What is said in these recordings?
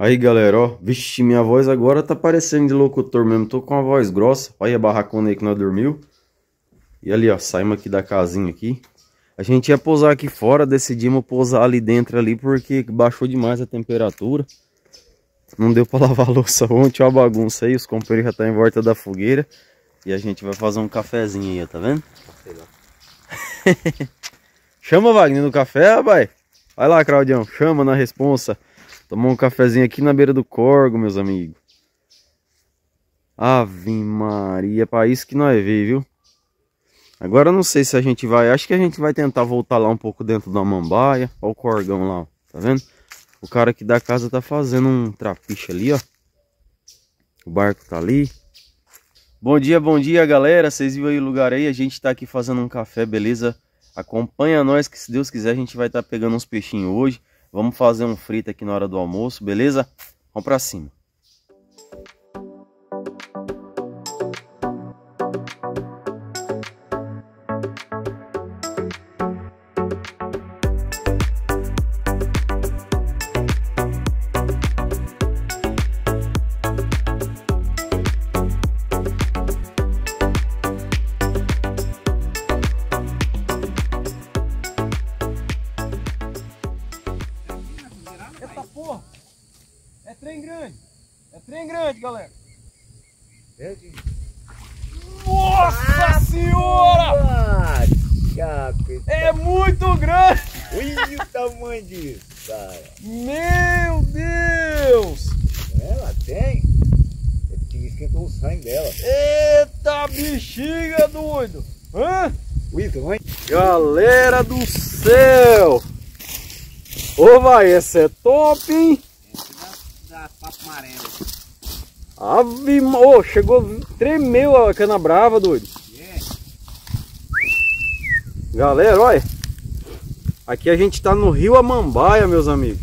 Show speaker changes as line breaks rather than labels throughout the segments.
Aí galera, ó, vixe, minha voz agora tá parecendo de locutor mesmo, tô com a voz grossa, olha a barracona aí que nós dormiu. E ali ó, saímos aqui da casinha aqui. A gente ia pousar aqui fora, decidimos pousar ali dentro ali porque baixou demais a temperatura. Não deu pra lavar a louça ontem, ó a bagunça aí, os companheiros já tá em volta da fogueira. E a gente vai fazer um cafezinho aí, ó, tá vendo? Chama Wagner no café, rapaz. Vai lá, Claudião, chama na responsa. Tomar um cafezinho aqui na beira do corgo, meus amigos. Ave Maria, para isso que nós veio, viu? Agora eu não sei se a gente vai... Acho que a gente vai tentar voltar lá um pouco dentro da mambaia. Olha o corgão lá, ó. Tá vendo? O cara aqui da casa tá fazendo um trapiche ali, ó. O barco tá ali. Bom dia, bom dia, galera. Vocês viram aí o lugar aí? A gente tá aqui fazendo um café, beleza? Acompanha nós que se Deus quiser a gente vai estar tá pegando uns peixinhos hoje. Vamos fazer um frito aqui na hora do almoço, beleza? Vamos pra cima.
Grande, galera. É de... Nossa ah, senhora! É muito grande!
Olha o tamanho disso, cara.
Meu Deus!
Ela tem. Tinha esquentou o sangue dela.
Eita bexiga doido! Hã?
Ui, tamanho.
Galera do céu! Ô, vai, essa é top, hein?
papo amarelo.
Ave, oh, chegou, tremeu a cana brava, doido. Yeah. Galera, olha. Aqui a gente tá no rio Amambaia, meus amigos.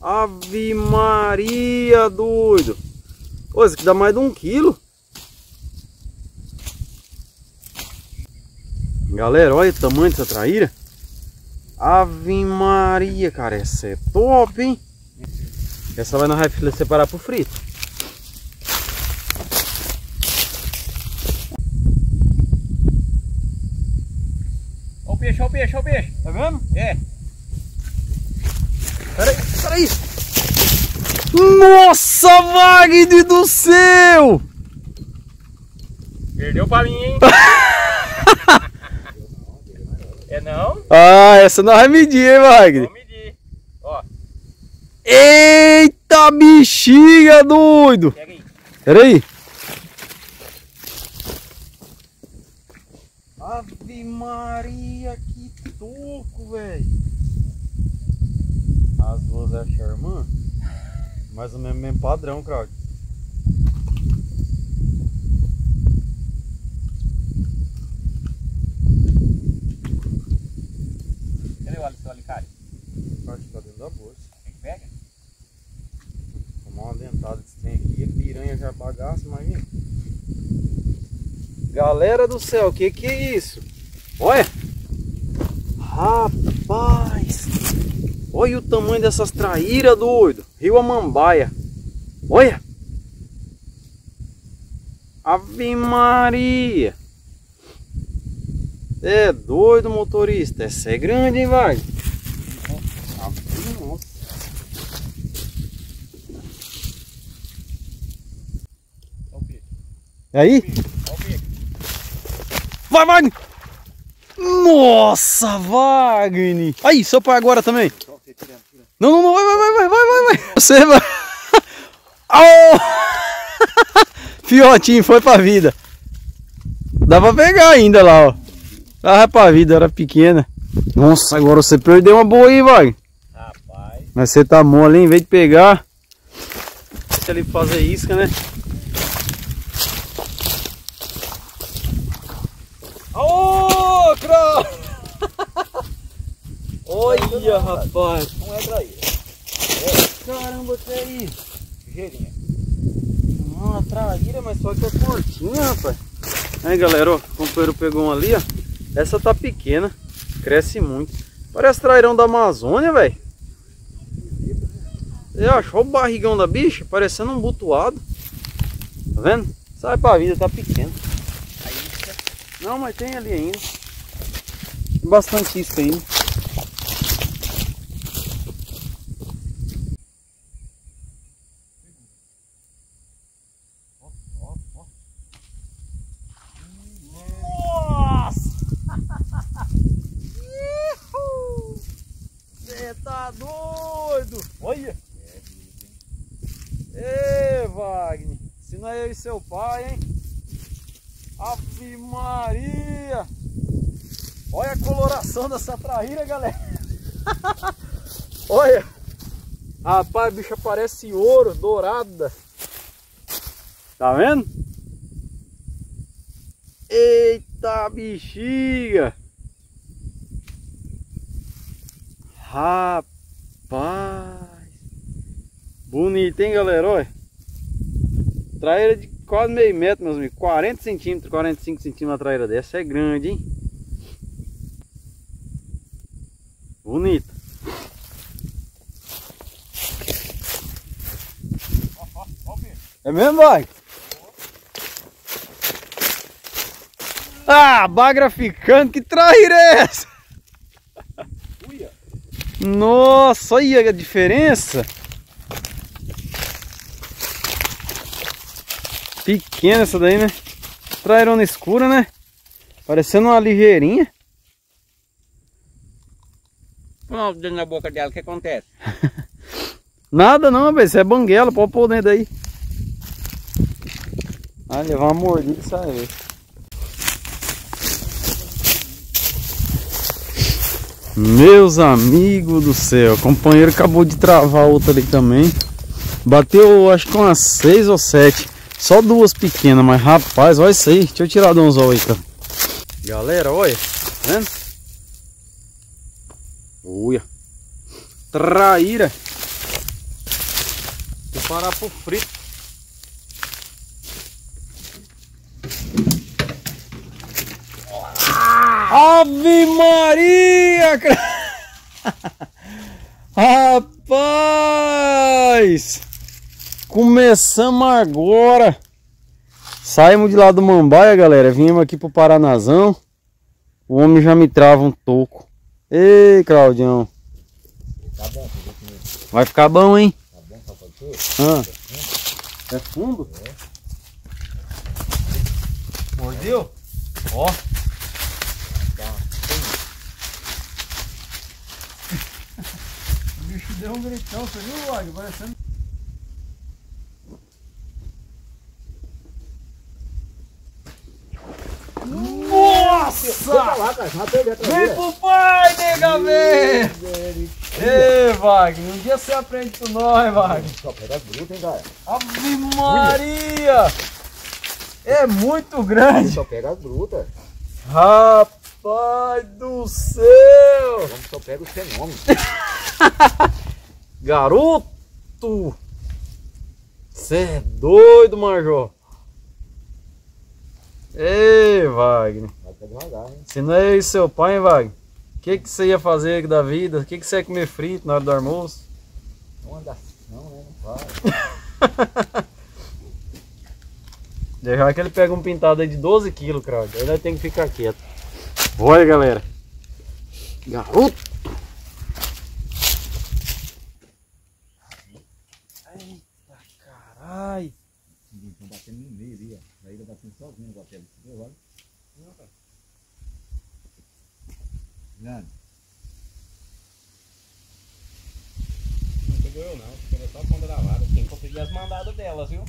Ave Maria, doido. Pô, isso aqui dá mais de um quilo. Galera, olha o tamanho dessa traíra. Ave Maria, cara, essa é top, hein? Essa vai na vai separar pro frito.
Olha o peixe, olha o peixe, olha o peixe.
Tá vendo?
É.
Peraí, peraí. Nossa, Wagner do céu!
Perdeu pra mim, hein? é não?
Ah, essa não vai medir, hein, Wagner? Eita bexiga, doido! Pera aí. Ave Maria, que toco, velho. As duas é a Sherman. Mais ou menos mesmo padrão, Claudio.
Cadê o seu alicate?
Acho que tá dentro da bolsa.
dentada desse trem aqui. Piranha já bagaça, imagina.
Galera do céu, o que que é isso? Olha! Rapaz! Olha o tamanho dessas traíras, doido! Rio Amambaia! Olha! Ave Maria! É doido, motorista! Essa é grande, hein, vai? É aí? Vai, Wagner! Nossa, Wagner! Aí, seu pai agora também. Não, não, não, vai, vai, vai, vai, vai, vai. Você vai. Oh! Fiotinho, foi pra vida. Dá pra pegar ainda lá, ó. Ah, pra vida, era pequena. Nossa, agora você perdeu uma boa aí, Wagner.
Rapaz.
Mas você tá mole, hein? Em vez de pegar. Deixa ele fazer isca, né? Outra! Olha, rapaz!
Não é traíra.
É. Caramba, que é isso?
Ligeirinha.
Uma traíra, mas só que é curtinha, rapaz. Aí, galera, ó, o companheiro pegou uma ali, ó. Essa tá pequena, cresce muito. Parece trairão da Amazônia, velho. Você achou o barrigão da bicha? Parecendo um butuado. Tá vendo? Sai pra vida, tá pequeno. Não, mas tem ali ainda. Bastante isca ainda. Você tá doido? Olha! Ê, Wagner! Se não é eu e seu pai, hein? Ave Maria! Olha a coloração dessa traíra, galera! Olha! Rapaz, a bicha parece ouro, dourada. Tá vendo? Eita bexiga! Rapaz! Bonito, hein, galera? Olha! Traíra de quase meio metro, meus amigos. 40 centímetros, 45 centímetros a traíra dessa. É grande, hein? Bonita. É mesmo, vai? Ah, bagra ficando, que traíra é essa? Nossa, olha a diferença. Pequena essa daí, né? Trairona escura, né? Parecendo uma ligeirinha.
Põe o dedo na boca dela, o que acontece?
Nada não, velho. Isso é banguela, pode pôr dentro aí. Ah, levar uma mordida e sair. Meus amigos do céu, o companheiro acabou de travar outra ali também. Bateu acho que umas 6 ou 7. Só duas pequenas, mas rapaz, olha isso aí. Deixa eu tirar do anzol aí, cara. Galera, olha. Tá vendo? Olha. Traíra. Parar pro frito. Ave Maria! Rapaz! Começamos agora. Saímos de lá do Mambaia, galera. Viemos aqui pro Paranazão. O homem já me trava um toco. Ei, Claudião.
Tá bom,
Vai ficar bom, hein?
tá bom, tá ser?
Ah. É fundo? Mordeu? Ó. O bicho deu um gritão, você viu, Wag? Parecendo. Nossa!
Lá, cara.
Vem pro pai, nega, vem! Ei, Wagner, um dia você aprende com nós, Wagner.
Só pega bruto, hein, cara?
Ave Maria! É muito grande!
Só pega as brutas.
Rapaz do céu!
Vamos só pega os fenômenos.
Garoto! Você é doido, Major! Ei, Wagner!
Devagar, hein?
Se não é eu e seu pai, hein, Wagner? O que, que você ia fazer da vida? O que, que você ia comer frito na hora do almoço?
Não anda não, né? Não vai.
Deixar que ele pega um pintado aí de 12 quilos, Claudio. Aí nós temos que ficar quieto. Olha, galera. Garoto! Eita, caralho.
Estão batendo no meio ali, ó. Daí ele batendo sozinho no papel. Viu, olha?
Não pegou eu não, pegou só a ponta da vara. Tem que conseguir as mandadas delas, viu?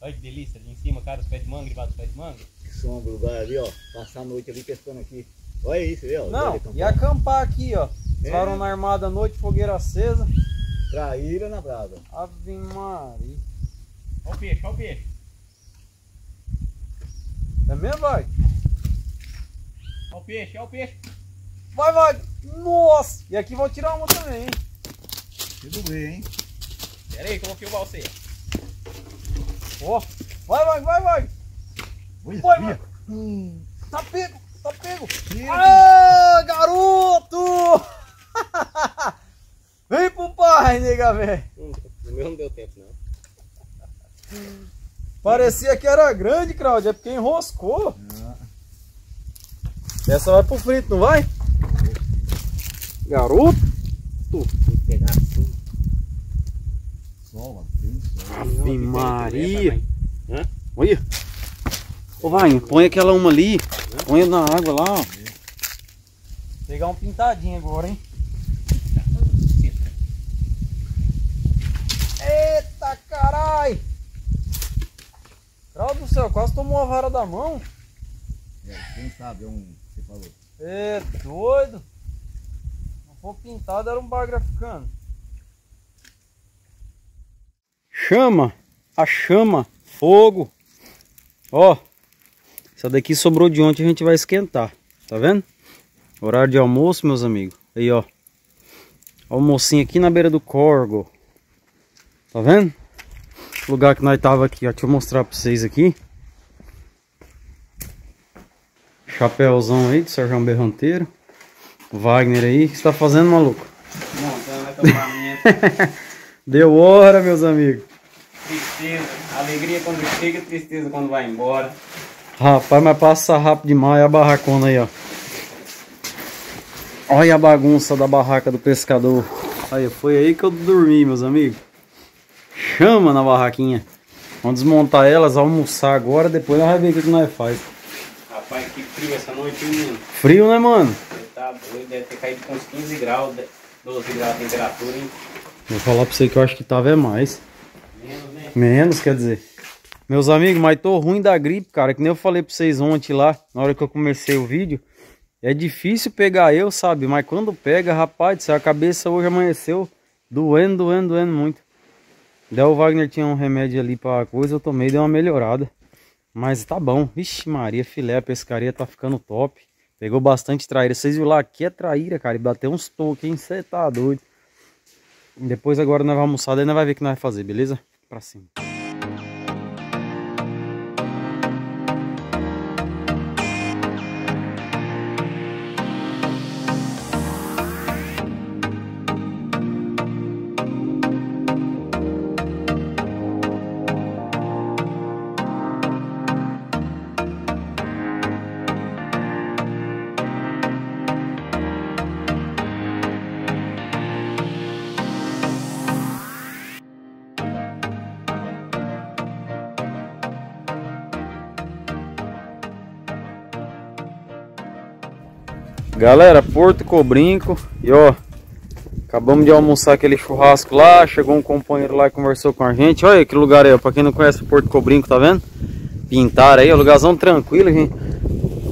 Olha que delícia, ali em cima, cara, os pés de manga, debaixo dos pés de manga.
Que sombra, vai ali, ó. Passar a noite ali pescando aqui. Olha isso, viu?
Não,
Olha,
e acampar aqui, ó.
É.
Ficaram na armada à noite, fogueira acesa.
Traíra na brasa.
Ave Maria.
Olha o peixe, olha o peixe.
É mesmo, vai?
Olha o peixe, olha o peixe.
Vai, vai! Nossa! E aqui vou tirar uma também, hein?
Tudo bem, hein?
Pera aí vou filmar você.
Ó! Vai, vai, vai, vai!
Olha,
Vai, vai! Tá pego! Tá pego!
Tira,
Ah, garoto! Vem pro pai! Ai, nega, velho.
No meu não deu tempo, não.
Parecia que era grande, Claudio. É porque enroscou. Essa vai pro frito, não vai? Garoto.
Pegar assim.
Sol.
Ave Maria.
Hã?
Olha. Ô, vai, põe aquela uma ali. Põe na água lá, ó. Pegar um pintadinho agora, hein? Eita, carai! Grau do céu, quase tomou a vara da mão.
É, quem sabe é um. Falou.
É doido. Não for pintado, era um bagre africano. Chama, a chama, fogo. Ó, essa daqui sobrou de ontem, a gente vai esquentar. Tá vendo? Horário de almoço, meus amigos. Aí, ó. Almocinho aqui na beira do corgo. Tá vendo? O lugar que nós tava aqui, ó. Deixa eu mostrar pra vocês aqui. Chapéuzão aí do Sérgio Berranteiro. Wagner aí. O que você tá fazendo, maluco?
Montando acampamento.
Deu hora, meus amigos.
tristeza. Alegria quando chega, tristeza quando vai embora.
Rapaz, mas passa rápido demais a barracona aí, ó. Olha a bagunça da barraca do pescador. Aí, foi aí que eu dormi, meus amigos. Chama na barraquinha. Vamos desmontar elas, almoçar agora, depois nós vamos ver o que que nós faz.
Frio essa noite, menino?
Frio, né, mano?
Tá doido, deve ter caído com uns 15 graus, 12 graus de temperatura, hein?
Vou falar pra você que eu acho que tava é mais.
Menos, né?
Menos, quer dizer. Meus amigos, mas tô ruim da gripe, cara. Que nem eu falei pra vocês ontem lá, na hora que eu comecei o vídeo. É difícil pegar eu, sabe? Mas quando pega, rapaz, a cabeça hoje amanheceu doendo, doendo, doendo muito. Daí o Wagner tinha um remédio ali pra coisa, eu tomei, deu uma melhorada. Mas tá bom. Vixe Maria, filé, a pescaria tá ficando top. Pegou bastante traíra. Vocês viram lá, aqui é traíra, cara. E bateu uns toques, hein? Você tá doido. Depois agora nós vamos almoçar, daí nós vai ver o que nós vamos fazer, beleza? Pra cima. Galera, Porto Cobrinco e ó, acabamos de almoçar aquele churrasco lá, chegou um companheiro lá e conversou com a gente. Olha que lugar aí, ó, pra quem não conhece Porto Cobrinco, tá vendo? Pintaram aí, ó, lugarzão tranquilo, gente.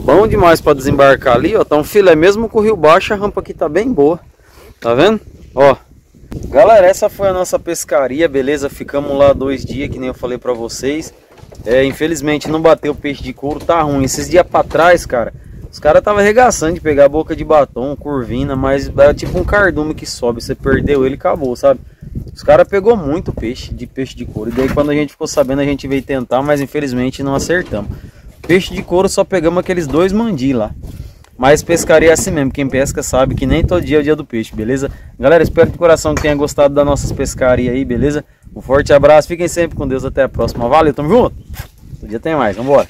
Bom demais pra desembarcar ali, ó, tá um filé mesmo com o rio baixo, a rampa aqui tá bem boa. Tá vendo? Ó, galera, essa foi a nossa pescaria, beleza? Ficamos lá dois dias, que nem eu falei pra vocês. É, infelizmente não bateu peixe de couro, tá ruim. Esses dias pra trás, cara, os caras estavam arregaçando de pegar boca de batom, curvina, mas é tipo um cardume que sobe, você perdeu ele acabou, sabe? Os caras pegou muito peixe, de peixe de couro. E daí quando a gente ficou sabendo, a gente veio tentar, mas infelizmente não acertamos. Peixe de couro só pegamos aqueles dois mandi lá. Mas pescaria é assim mesmo, quem pesca sabe que nem todo dia é o dia do peixe, beleza? Galera, espero de coração que tenha gostado das nossas pescarias aí, beleza? Um forte abraço, fiquem sempre com Deus, até a próxima. Valeu, tamo junto? Outro dia tem mais, vambora.